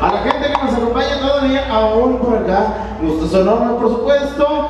a la gente que nos acompaña todavía aún por acá, Gusto Sonora, por supuesto,